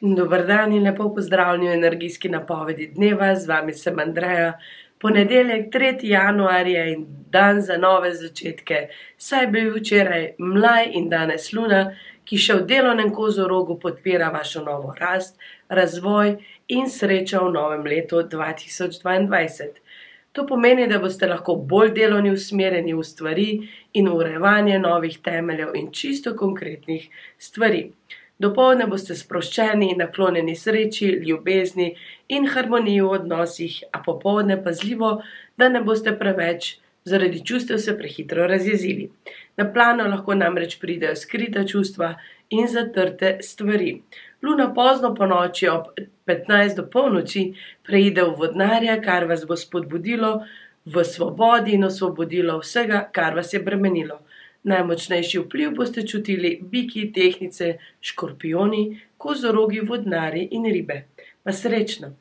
Dober dan in lepo pozdravljeni v energijski napovedi dneva, z vami sem Andreja. Ponedeljek, tretji januar je in dan za nove začetke, saj je bil včeraj mlaj in danes luna, ki še v delovnem kozorogu podpira vašo novo rast, razvoj in srečo v novem letu dva tisoč dvaindvajset. To pomeni, da boste lahko bolj delovni usmerjeni v stvari in urejevanje novih temeljev in čisto konkretnih stvari. Dopoldne boste sproščeni in naklonjeni sreči, ljubezni in harmoniji v odnosih, a popoldne pazljivo, da ne boste preveč zaradi čustev se prehitro razjezili. Na plano lahko namreč pridejo skrita čustva in zatrte stvari. Luna pozno ponoči ob petnajst do polnoči preide v vodnarja, kar vas bo spodbudilo v svobodi in osvobodilo vsega, kar vas je bremenilo. Najmočnejši vpliv boste čutili biki, tehtnice, škorpijoni, kozorogi, vodnarji in ribe. Pa srečno!